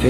I